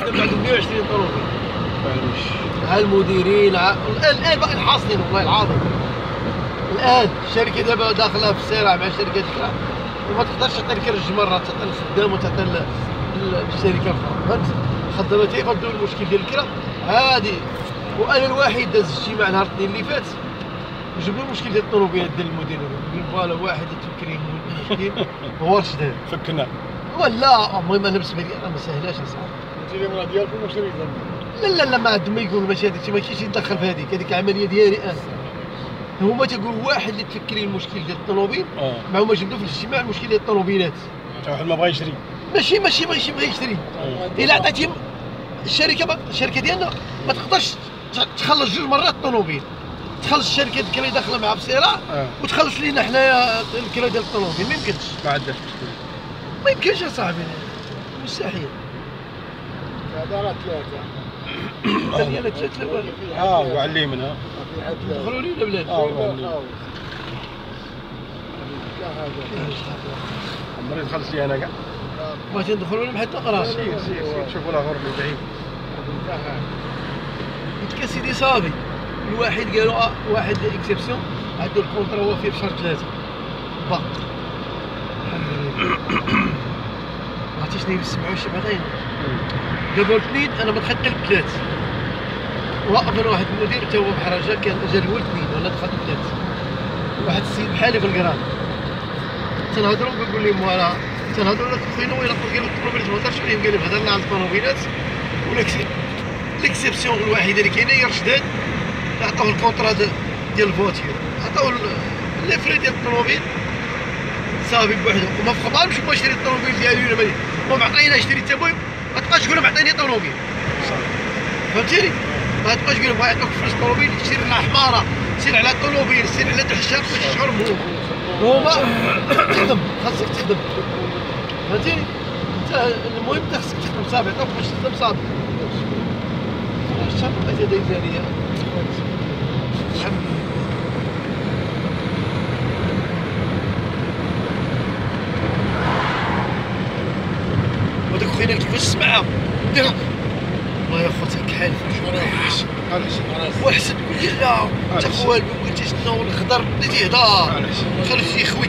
تخدم بعد 120 طوموبيل معليش المديرين الان الآن باقي حاصلين والله العظيم. الآن الشركة دابا داخلة في الصراع مع الشركات الاخرى وما تقدرش تعطي الكرج مرة تعطي الخدام وتعطي ال- ال- الشركة فهمت؟ خدامات يغدوا المشكل ديال الكرا هادي. وأنا الوحيد داز اجتماع نهار الاثنين اللي فات. وجاب له المشكل ديال الطوموبيلات ديال المدير. فوالا واحد يتفكر يحل المشكل هو رشدان. فكنا. ولا المهم أنا بالنسبة لي أنا ما سهلاش اصاحبي انت اللي مرا ديالكم واش لا لا لا ما عندهم ما يقولوا ماشي هذيك ما كاينش يتدخل في هذيك. هذيك عملية ديالي أنا. هما تيقولوا واحد اللي تفكري المشكل ديال الطوموبيل ما هما جبدوا في الاجتماع المشكل ديال الطوموبيلات. واحد ما بغا يشري. ماشي ماشي ماشي بغا يشتري إلا عطيتيهم الشركة ما الشركة ديالنا ما تقدرش تخلص جوج مرات الطوموبيل. تخلص الشركة الكرا اللي داخلة في الصراع آه. وتخلص لينا حنايا الكرا ديال الطوموبيل. ما يمكنش. ما عندهاش مشكل ما يمكنش يا صاحبي مستحيل هذا راه ثلاثة. هذه أنا ثلاث لبال آه وعلي منها دخلوا لي ولا بلاد آه وعلي عمري لي أنا كاع. بغيتي ندخلوا لهم حتى قراص. سير سير سير شوفوا الآخر اللي بعيد. قلت لك سيدي صافي الواحد قالوا آه واحد اكسبسيون عنده الكونترا هو فيه بشهر ثلاثة. باق. ما عرفتي شنو يسمعوا الشبعين دابا الاثنين أنا ما دخلت الثلاث أنا واحد المدير تا هو بحال جا كان جا اثنين وأنا دخلت الثلاث واحد السيد بحالي في الكران تنهضروا كنقول لهم وأنا تنهضروا لك خوينا ويلا قال لك الطوموبيلات ما هضرش عليهم قال لي هضرنا على الطوموبيلات ليكسيبسيون الوحيدة اللي كاينة هي رشدان. عطاو الكونترا ديال الفواتير عطاو لي فري ديال الطوموبيل صافي بوحدو. وما فقبالش هو يشري الطوموبيل ديالي ولا ما ما معطينا يشري حتى بوي ما تبقاش تقول معطيني طوموبيل. فهمتيني؟ ما تبقاش تقول له بغا يعطوك فلوس طوموبيل سير على حمارة سير على طوموبيل سير على دحشه باش تشعر هو هما تخدم خاصك تخدم. فهمتيني؟ انت المهم انت خاصك تخدم صافي عطاوك باش تخدم صافي. الشاب بقيت يدي سمعها دير والله يا خوتي كحال علاش واحد تقول لي لا. انت خوالبي قلت شنو الخضر بديتي يهضر علاش خليتي يخوي